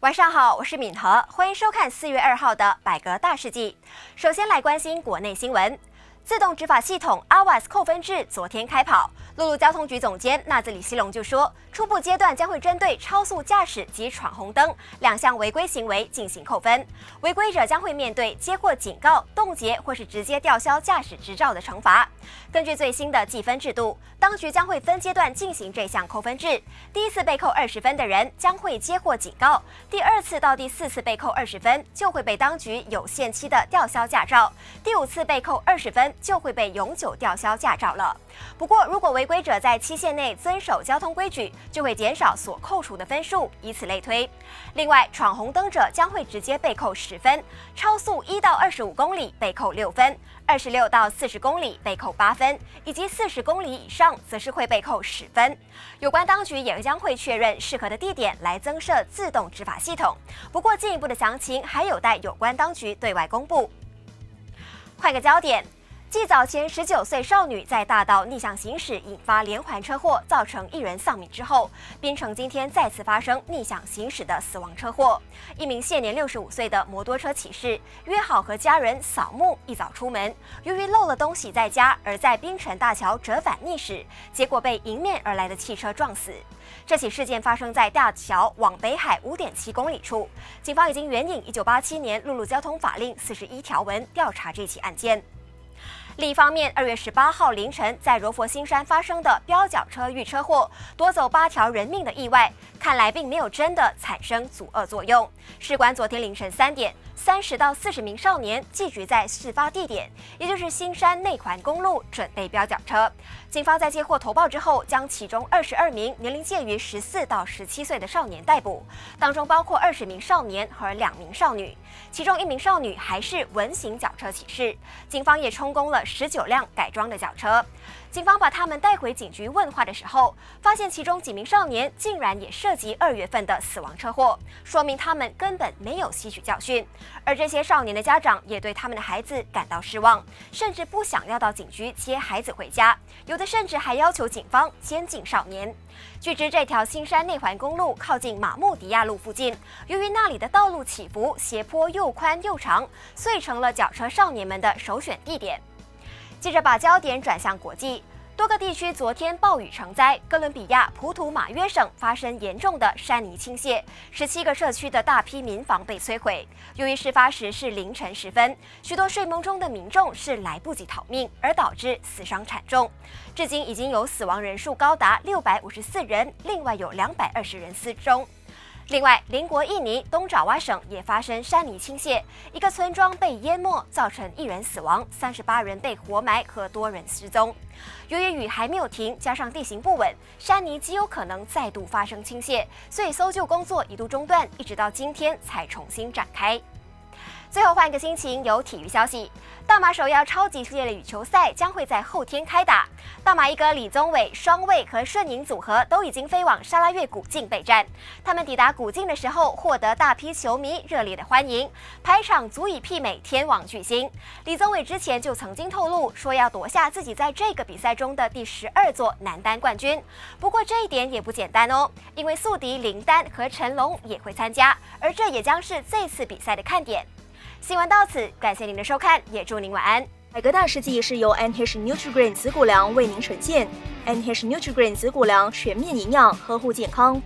晚上好，我是敏和，欢迎收看四月二号的百格大事记。首先来关心国内新闻，自动执法系统阿瓦斯扣分制昨天开跑。陆路交通局总监纳兹里希隆就说，初步阶段将会针对超速驾驶及闯红灯两项违规行为进行扣分，违规者将会面对接获警告、冻结或是直接吊销驾驶执照的惩罚。根据最新的计分制度，当局将会分阶段进行这项扣分制。第一次被扣二十分的人将会接获警告，第二次到第四次被扣二十分就会被当局有限期的吊销驾照，第五次被扣二十分就会被永久吊销驾照了。不过，如果违规者在期限内遵守交通规矩，就会减少所扣除的分数，以此类推。另外，闯红灯者将会直接被扣十分，超速一到二十五公里被扣六分，二十六到四十公里被扣八分，以及四十公里以上则是会被扣十分。有关当局也将会确认适合的地点来增设自动执法系统，不过进一步的详情还有待有关当局对外公布。换个焦点。继早前十九岁少女在大道逆向行驶引发连环车祸，造成一人丧命之后，槟城今天再次发生逆向行驶的死亡车祸。一名现年六十五岁的摩托车骑士约好和家人扫墓，一早出门，由于漏了东西在家，而在槟城大桥折返逆驶，结果被迎面而来的汽车撞死。这起事件发生在大桥往北海五点七公里处，警方已经援引一九八七年陆路交通法令四十一条文调查这起案件。另一方面，二月十八号凌晨在柔佛新山发生的飙脚车遇车祸，夺走八条人命的意外，看来并没有真的产生阻遏作用。事关昨天凌晨三点。三十到四十名少年聚集在事发地点，也就是新山内环公路，准备飙脚车。警方在接获投报之后，将其中二十二名年龄介于十四到十七岁的少年逮捕，当中包括二十名少年和两名少女，其中一名少女还是文型脚车骑士。警方也充公了十九辆改装的轿车。警方把他们带回警局问话的时候，发现其中几名少年竟然也涉及二月份的死亡车祸，说明他们根本没有吸取教训。而这些少年的家长也对他们的孩子感到失望，甚至不想要到警局接孩子回家，有的甚至还要求警方监禁少年。据知，这条新山内环公路靠近马穆迪亚路附近，由于那里的道路起伏，斜坡又宽又长，遂成了轿车少年们的首选地点。接着把焦点转向国际，多个地区昨天暴雨成灾。哥伦比亚普图马约省发生严重的山泥倾泻，十七个社区的大批民房被摧毁。由于事发时是凌晨时分，许多睡梦中的民众是来不及逃命，而导致死伤惨重。至今已经有死亡人数高达六百五十四人，另外有两百二十人失踪。另外，邻国印尼东爪哇省也发生山泥倾泻，一个村庄被淹没，造成一人死亡，三十八人被活埋和多人失踪。由于雨还没有停，加上地形不稳，山泥极有可能再度发生倾泻，所以搜救工作一度中断，一直到今天才重新展开。最后换个心情，有体育消息：大马首要超级世界的羽球赛将会在后天开打。大马一哥李宗伟、双卫和顺宁组合都已经飞往沙拉越古晋备战。他们抵达古晋的时候，获得大批球迷热烈的欢迎，排场足以媲美天王巨星。李宗伟之前就曾经透露说要夺下自己在这个比赛中的第十二座男单冠军。不过这一点也不简单哦，因为宿敌林丹和陈龙也会参加，而这也将是这次比赛的看点。新闻到此，感谢您的收看，也祝您晚安。海格大世纪是由 NH NutriGrain 紫谷粮为您呈现，NH NutriGrain 紫谷粮全面营养，呵护健康。